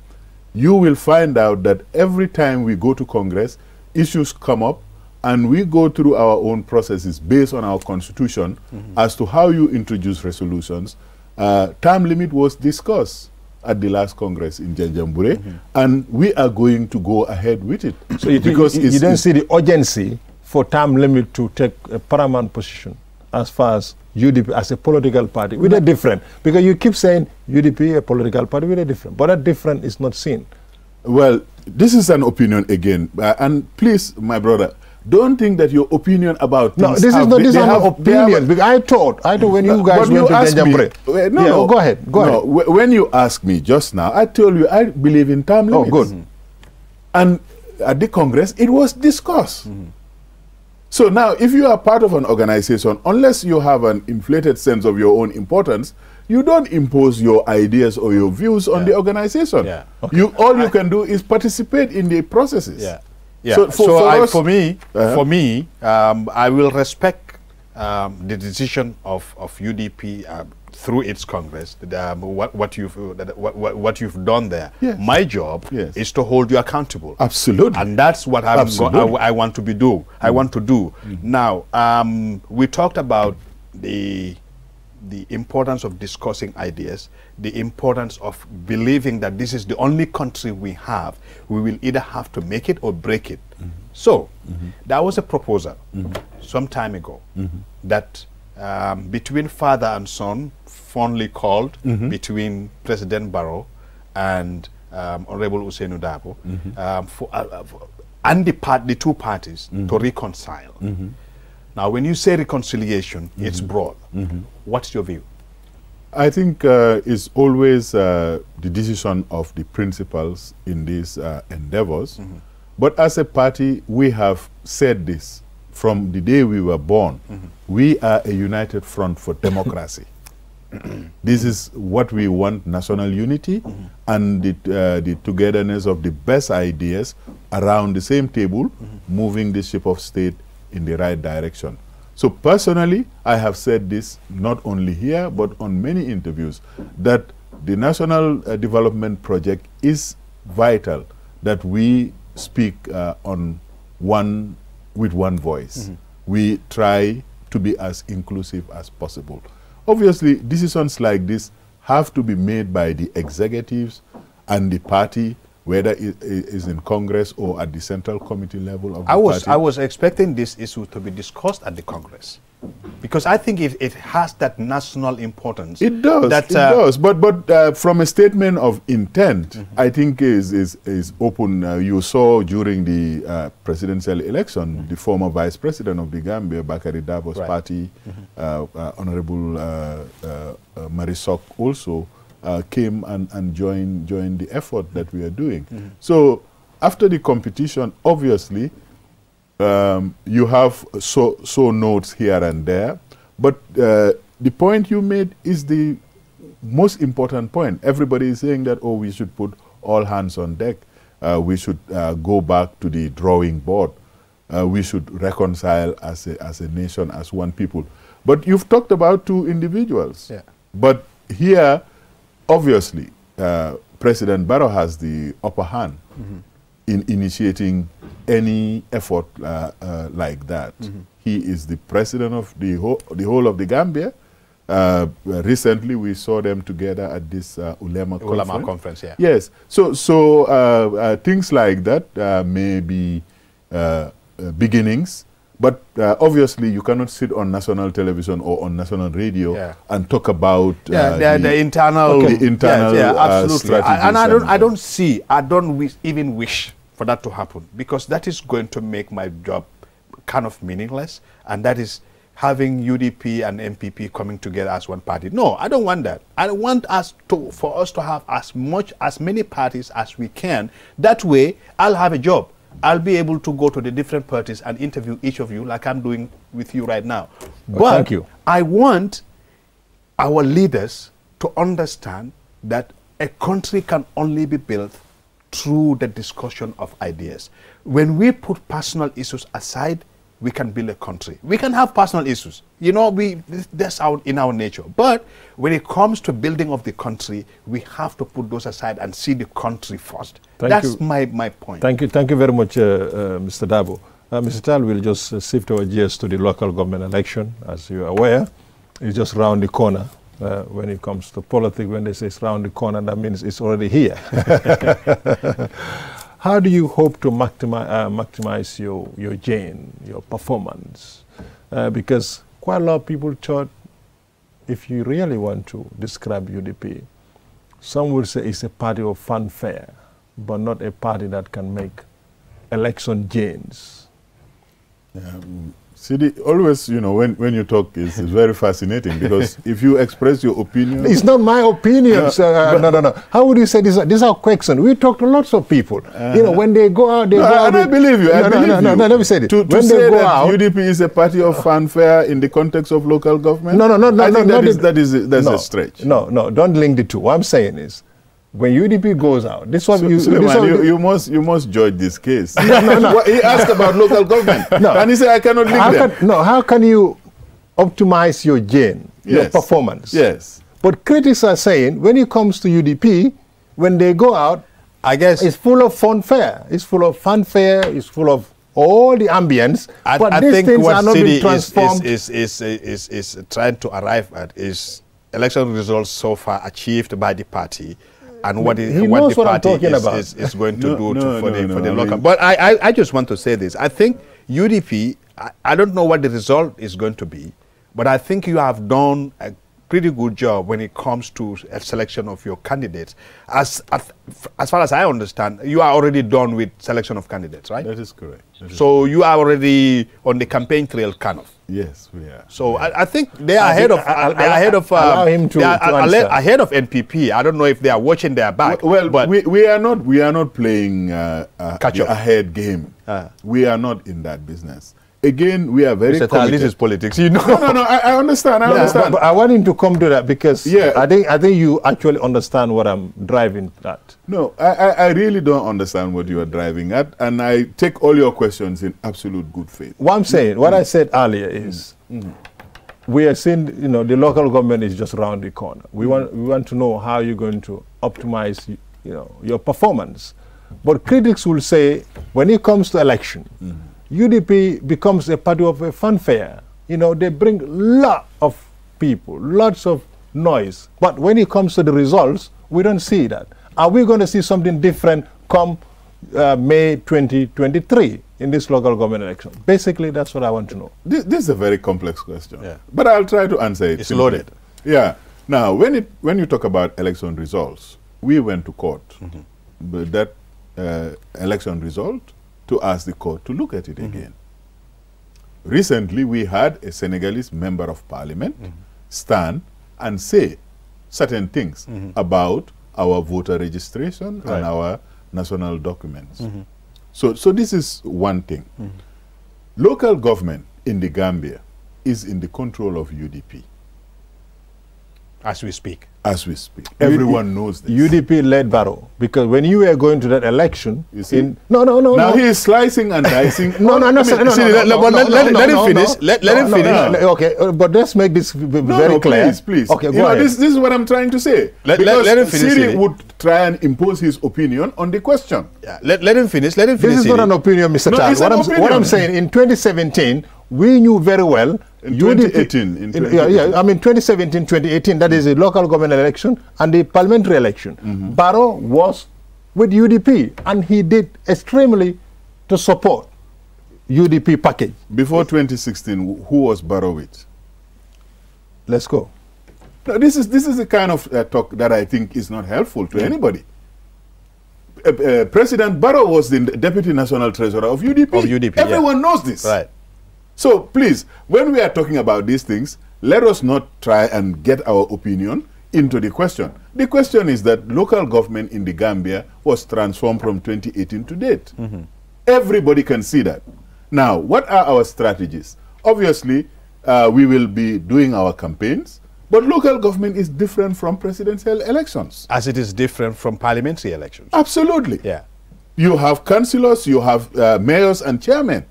you will find out that every time we go to Congress, issues come up, and we go through our own processes based on our constitution as to how you introduce resolutions. Uh, term limit was discussed at the last Congress in Janjanbureh, and we are going to go ahead with it. So you, because you, you it's- don't it's- see the urgency for term limit to take a paramount position as far as UDP as a political party. We're different because you keep saying UDP a political party. We're different, but that different is not seen. Well, this is an opinion again, uh, and please, my brother, don't think that your opinion about No, this is not. they- These they are have- not have- because I thought, I thought when you Uh, guys went you to me- Janjanbureh. No, yeah, no, go ahead, go no, ahead. wh- When you asked me just now, I told you I believe in term Oh, good. And at the Congress, it was discussed. So now, if you are part of an organization, unless you have an inflated sense of your own importance, you don't impose your ideas or your views on Yeah. the organization. Yeah. You all you can do is participate in the processes. Yeah. Yeah. So, for, so for, I, for me, uh-huh. for me, um, I will respect um, the decision of of UDP uh, through its Congress, um, what, what, you've, what, what, you've done there. Yes. My job yes. is to hold you accountable. Absolutely. And that's what I'm I, I, want to be do. Mm. I want to do. Mm. Now, um, we talked about the the importance of discussing ideas, the importance of believing that this is the only country we have. We will either have to make it or break it. Mm -hmm. So, mm -hmm. there was a proposal mm -hmm. some time ago mm-hmm. that um, between father and son, fondly called mm -hmm. between President Barrow and um, Honorable Ousainou Darboe, mm -hmm. um, for, uh, for, and the, part, the two parties mm -hmm. to reconcile. Mm-hmm. Now, when you say reconciliation, it's mm-hmm. broad. Mm-hmm. What's your view? I think uh, it's always uh, the decision of the principals in these uh, endeavors. But as a party, we have said this from the day we were born. Mm -hmm. We are a united front for democracy. this is what we want national unity mm -hmm. and the, uh, the togetherness of the best ideas around the same table, mm -hmm. moving the ship of state in the right direction. So personally, I have said this not only here, but on many interviews, that the National uh, Development Project is vital, that we speak uh, on one with one voice. Mm -hmm. We try to be as inclusive as possible. Obviously, decisions like this have to be made by the executives and the party, whether it is in Congress or at the central committee level of I was, party. I was expecting this issue to be discussed at the Congress because I think it, it has that national importance. It does. That, it uh, does. But but uh, from a statement of intent, mm -hmm. I think is is is open. Uh, you saw during the uh, presidential election, mm -hmm. the former vice president of the Gambia, Bakari Dabo's right. party, mm -hmm. Honorable Marisok also came and and joined joined the effort that we are doing. Mm-hmm. So after the competition, obviously um, you have so, so notes here and there, but uh, the point you made is the most important point. Everybody is saying that, oh, we should put all hands on deck. Uh, we should uh, go back to the drawing board. Uh, we should reconcile as a, as a nation, as one people. But you've talked about two individuals. Yeah. But here, obviously, uh, President Barrow has the upper hand. Mm -hmm in initiating any effort uh, uh, like that. Mm -hmm. He is the president of the, whole, the whole of the Gambia. Uh, recently, we saw them together at this uh, Ulema, Ulema conference. conference. yeah. Yes. So, so uh, uh, things like that may be beginnings, but obviously, you cannot sit on national television or on national radio yeah. and talk about yeah, the, the, internal, okay. the internal yeah, yeah, absolutely. I, and I don't, I don't see, I don't wish, even wish for that to happen because that is going to make my job kind of meaningless and that is having UDP and NPP coming together as one party. No, I don't want that. I want us to for us to have as much as many parties as we can. That way, I'll have a job. I'll be able to go to the different parties and interview each of you like I'm doing with you right now. But thank you. I want our leaders to understand that a country can only be built through the discussion of ideas. When we put personal issues aside, we can build a country. We can have personal issues. You know, we that's our in our nature. But when it comes to building of the country, we have to put those aside and see the country first. Thank that's you. my, my point. Thank you. Thank you very much, uh, uh, Mr. Dabo. Uh, Mr. Taal will just uh, shift our gears to the local government election. As you are aware, it's just round the corner uh, when it comes to politics, when they say it's around the corner, that means it's already here. How do you hope to maximize, uh, maximize your, your gain, your performance? Uh, because quite a lot of people thought if you really want to describe UDP, some would say it's a party of fanfare, but not a party that can make election gains. Um, See, always, you know, when, when you talk, it's, it's very fascinating because if you express your opinion. It's not my opinion, uh, sir. no, no, no. How would you say this? This is our question. We talk to lots of people. Uh, you know, when they go out, they no, go out. I believe you. I no, believe no, no, you. No, no, let me say it. To, to when say they go that out, UDP is a party of fanfare in the context of local government? No, no, no, no. I think no, that, is, that is, that's no, a stretch. No, no, don't link the two. What I'm saying is, when UDP goes out, this one So, you, Suleiman, this one- you, you must you must judge this case. Well, he asked about local government, No. and he said I cannot link how them. can, no, how can you optimize your gain, your performance? Yes. But critics are saying when it comes to UDP, when they go out, I guess it's full of fanfare. It's full of fanfare. It's full of all the ambience. I, but I these think things what are not Sidi being is, transformed. is, is, is, is, is trying to arrive at is election results so far achieved by the party and what, is, He what the what party is, is, is going to No, do no, to, for, no, the, for the I local. mean- but I, I, I just want to say this. I think UDP, I, I don't know what the result is going to be, but I think you have done a pretty good job when it comes to a selection of your candidates. As, as, as far as I understand, you are already done with selection of candidates, right? That is correct. That is- So you are already on the campaign trail, kind of. Yes, we are. So I, I think they are I ahead of I- they are ahead of allow him to- to ahead of NPP. I don't know if they are watching their back. well, but we, we are not we are not playing uh, uh, Catch up. ahead game. Ah. We are not in that business. Again, we are very Mr. Taal, this is politics. You know. no, no, no. I, I understand. I Yeah, understand. but, but I want him to come to that because Yeah. I think I think you actually understand what I'm driving at. No, I, I, I really don't understand what you are driving at, and I take all your questions in absolute good faith. What I'm saying, what I said earlier is, mm. Mm. we are seeing, you know, the local government is just around the corner. We mm. want, we want to know how you're going to optimize, you know, your performance. But critics will say, when it comes to election, UDP becomes a party of a fanfare. You know, they bring lot of people, lots of noise. But when it comes to the results, we don't see that. Are we going to see something different come uh, May 2023 in this local government election? Basically, that's what I want to know. This, this is a very complex question, Yeah. but I'll try to answer it. It's simply. loaded. Yeah. Now, when it when you talk about election results, we went to court with that uh, election result to ask the court to look at it mm-hmm. again. Recently, we had a Senegalese member of parliament mm-hmm. stand and say certain things mm-hmm. about our voter registration Right. and our national documents. So, so this is one thing. Local government in the Gambia is in the control of UDP As we speak. As we speak. Everyone knows this. UDP led Barrow because when you were going to that election, You see? in, no, no, no, now no. he is slicing and dicing. no, no, no, I sir, mean, no, no, let- him finish. Let- let him finish. no, no, Okay, uh, but let's make this v- v- No, very no, clear. please, please. Okay, You go know, ahead. This, this is what I'm trying to say. Let- let- because let him finish, Siri Siri. would try and impose his opinion on the question. Yeah. Let, let him finish. Let him finish. This is not an opinion, Mr. No, Taal. it's What, an I'm, what. I'm saying, in 2017, we knew very well. In UDP 2018, in yeah, yeah, I mean 2017, 2018, that is the local government election and the parliamentary election. Mm-hmm. Barrow was with UDP and he did extremely to support UDP package. Before 2016, who was Barrow with? Let's go. No, this is this is the kind of uh, talk that I think is not helpful to anybody. Uh, uh, President Barrow was the deputy national treasurer of UDP. Of UDP, yeah. Everyone knows this. Right. So please, when we are talking about these things, let us not try and get our opinion into the question. The question is that local government in the Gambia was transformed from 2018 to date. Everybody can see that. Now, what are our strategies? Obviously, uh, we will be doing our campaigns, but local government is different from presidential elections. As it is different from parliamentary elections. Absolutely. Yeah. You have councillors, you have uh, mayors and chairmen,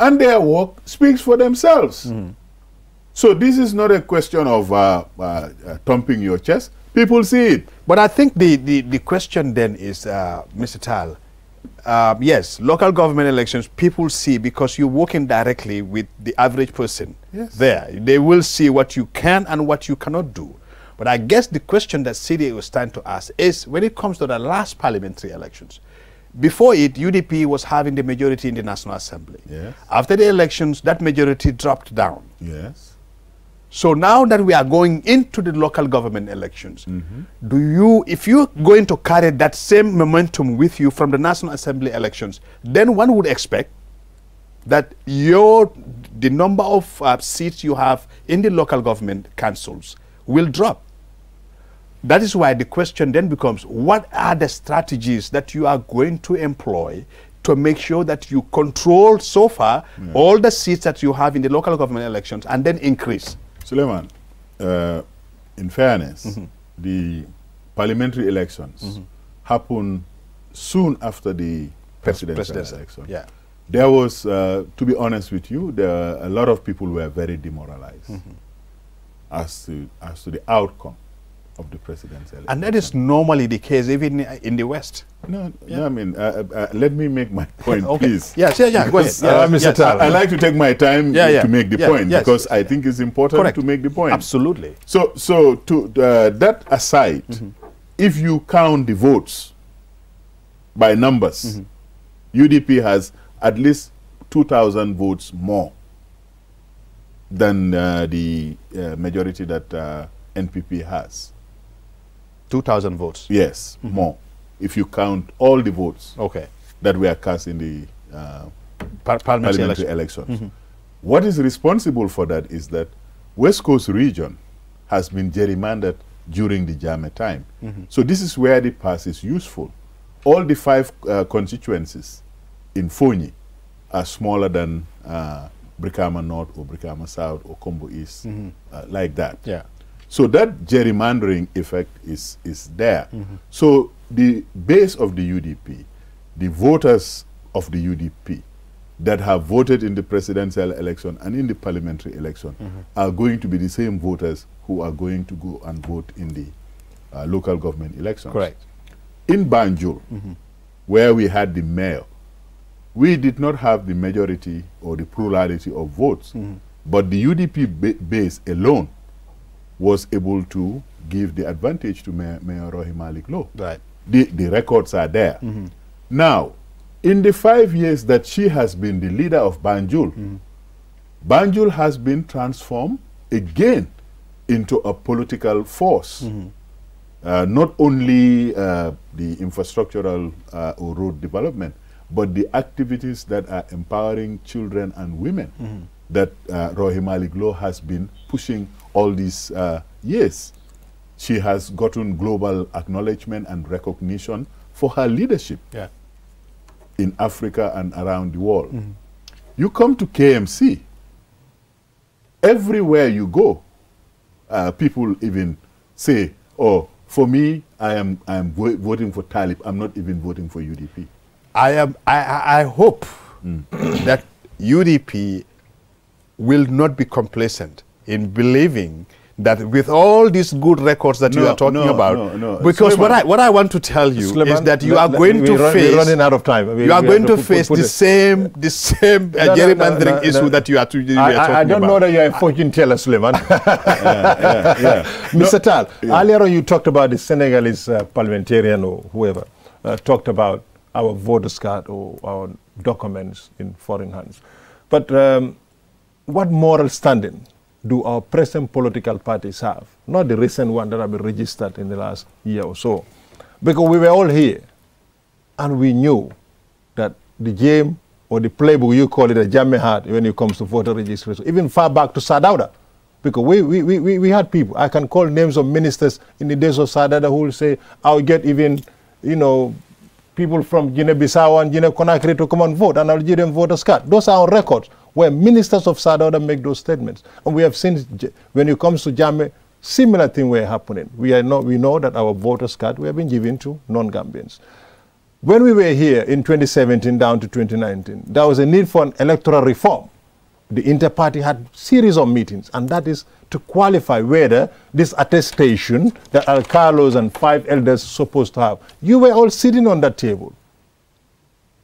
and their work speaks for themselves. So this is not a question of uh, uh, uh, thumping your chest. People see it. But I think the, the, the question then is, uh, Mr. Taal, uh, yes, local government elections, people see because you're working directly with the average person Yes. there. They will see what you can and what you cannot do. But I guess the question that CDA was trying to ask is when it comes to the last parliamentary elections, before it, UDP was having the majority in the National Assembly. Yes. After the elections, that majority dropped down. Yes. So now that we are going into the local government elections, do you, if you're going to carry that same momentum with you from the National Assembly elections, then one would expect that your the number of uh, seats you have in the local government councils will drop. That is why the question then becomes what are the strategies that you are going to employ to make sure that you control so far all the seats that you have in the local government elections and then increase? Suleiman, uh, in fairness, the parliamentary elections mm -hmm. happen soon after the presidential, election. Yeah. There was, uh, to be honest with you, there a lot of people were very demoralized mm -hmm. as to as to the outcome of the presidential And that is normally the case even in the West. No, yeah. no I mean, uh, uh, uh, let me make my point, okay. please. Yes, yeah, yeah, go ahead. Uh, Mr. Yes. I, I, like to take my time yeah, yeah. to make the point yes. because I think it's important Correct. to make the point. Absolutely. So, so to uh, that aside, mm -hmm. if you count the votes by numbers, mm -hmm. UDP has at least 2,000 votes more than uh, the majority that NPP has. 2,000 votes? Yes, mm -hmm. more. If you count all the votes okay. that were cast in the uh, Par parliamentary, parliamentary elections. Mm -hmm. What is responsible for that is that West Coast region has been gerrymandered during the Jammeh time. Mm -hmm. So this is where the pass is useful. All the five uh, constituencies in Foni are smaller than uh, Brikama North or Brikama South or Kombo East, mm -hmm. uh, like that. Yeah. So that gerrymandering effect is, is there. Mm -hmm. So the base of the UDP, the voters of the UDP that have voted in the presidential election and in the parliamentary election mm -hmm. are going to be the same voters who are going to go and vote in the uh, local government elections. Correct. In Banjul, mm -hmm. where we had the mayor, we did not have the majority or the plurality of votes, mm-hmm. but the UDP ba base alone was able to give the advantage to Mayor, Mayor Rohey Malick Lowe. Right. The, the records are there. Mm -hmm. Now, in the five years that she has been the leader of Banjul, mm -hmm. Banjul has been transformed again into a political force. Mm -hmm. uh, not only uh, the infrastructural uh, or road development, but the activities that are empowering children and women mm-hmm. That uh, Rohey Malick has been pushing all these uh, years. She has gotten global acknowledgement and recognition for her leadership yeah. in Africa and around the world. Mm -hmm. You come to KMC, everywhere you go, uh, people even say, oh, for me, I am, I am vo voting for Talib. I'm not even voting for UDP. I, am, I, I hope mm. that UDP will not be complacent in believing that with all these good records that no, you are talking no, about, no, because what I what I want to tell you is that you are going to run, face. Running out of time. We, you are going to, put, face put, put the same the same uh, gerrymandering issue that you are, to, you I, are talking about. I don't about. know that you are a fortune teller, Suleiman. yeah, yeah, yeah. Mr. Taal, earlier on you talked about the Senegalese uh, parliamentarian or whoever uh, talked about our voters card or our documents in foreign hands, but um, what moral standing? do our present political parties have? Not the recent one that have been registered in the last year or so. Because we were all here and we knew that the game or the playbook, you call it a Jammeh had when it comes to voter registration, even far back to Sir Dawda. Because we, we, we, we had people, I can call names of ministers in the days of Sir Dawda who will say, I'll get even, you know, people from Guinea-Bissau and Guinea-Conakry to come and vote, and I'll give them voters card. Those are on records where ministers of Sir Dawda make those statements. And we have seen, when it comes to Jammeh, similar thing were happening. We, are not, we know that our voters card, we have been given to non-Gambians. When we were here in 2017 down to 2019, there was a need for an electoral reform. The inter-party had series of meetings, and that is to qualify whether this attestation that alkalos and five elders supposed to have, you were all sitting on that table,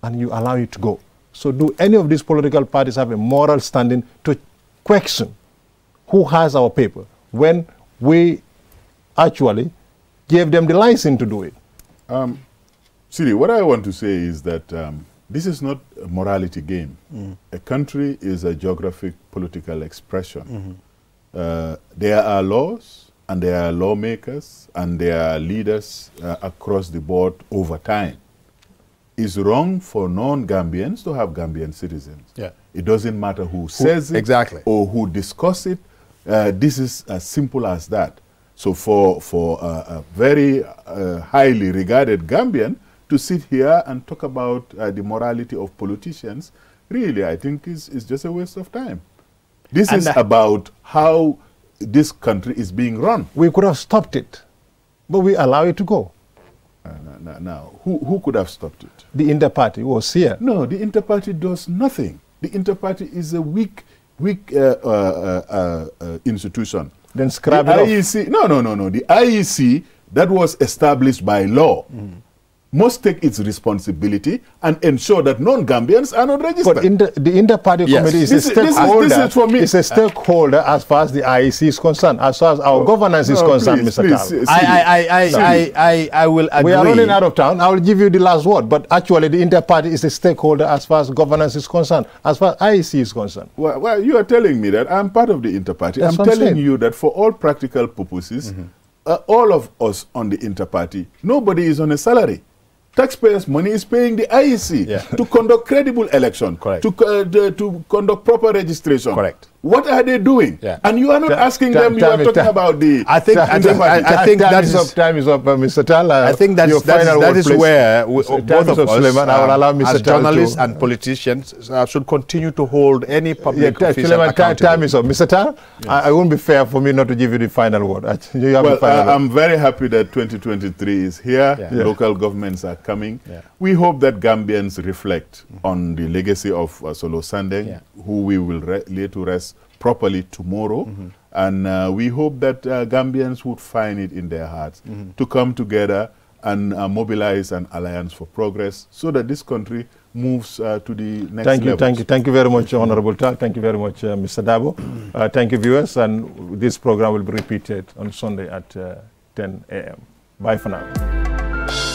and you allow it to go. So do any of these political parties have a moral standing to question who has our paper when we actually gave them the license to do it? Um, Siri, what I want to say is that um, this is not a morality game. Mm. A country is a geographic political expression. Mm -hmm. uh, there are laws and there are lawmakers and there are leaders uh, across the board over time it's wrong for non-Gambians to have Gambian citizens. Yeah. It doesn't matter who, who says it exactly. or who discuss it. Uh, this is as simple as that. So for, for uh, a very uh, highly regarded Gambian to sit here and talk about uh, the morality of politicians, really, I think is, is just a waste of time. This and is about how this country is being run. We could have stopped it but we allow it to go. Uh, now, now, who, who could have stopped it? The inter-party was here. No, the inter-party does nothing. The inter-party is a weak, weak uh, uh, uh, uh institution. Then scrap the IEC, No, no, no, no. The IEC that was established by law. Mm must take its responsibility and ensure that non-Gambians are not registered. But inter, the inter-party yes. committee is this, a stakeholder. This is, this is for me. It's a stakeholder as far as the IEC is concerned, as far as our oh, governance is no, concerned, please, Mr. Please, I, I, I, I, I, I, will agree. We are running out of time. I will give you the last word. But actually, the inter-party is a stakeholder as far as governance is concerned, as far as IEC is concerned. Well, well you are telling me that I'm part of the inter-party. I'm telling you that for all practical purposes, mm -hmm. uh, all of us on the inter-party, nobody is on a salary taxpayers' money is paying the IEC yeah. to conduct credible election, Correct. To, uh, the, to conduct proper registration. Correct. What are they doing? Yeah. And you are not asking them. You are talking about the. I think. I think. I, I think time is up. Time is up, uh, Mr. Tala. I think that's, that's that is where we, both of us, Suleiman, um, I will allow Mr. as journalists and politicians, uh, should continue to hold any public yeah, official Suleiman, time is up. Mr. Tala, yes. I, I won't be fair for me not to give you the final word. You have well, final uh, I'm very happy that 2023 is here. Yeah. Local governments are coming. We hope that Gambians reflect mm -hmm. on the legacy of uh, Solo Sandeng, who we will lay to rest properly tomorrow. Mm -hmm. And uh, we hope that uh, Gambians would find it in their hearts mm -hmm. to come together and uh, mobilize an alliance for progress so that this country moves uh, to the next thank you, levels. Thank you, thank you very much, Honorable Taal. Thank you very much, uh, Mr. Dabo. Uh, thank you, viewers. And this program will be repeated on Sunday at 10 a.m. Bye for now.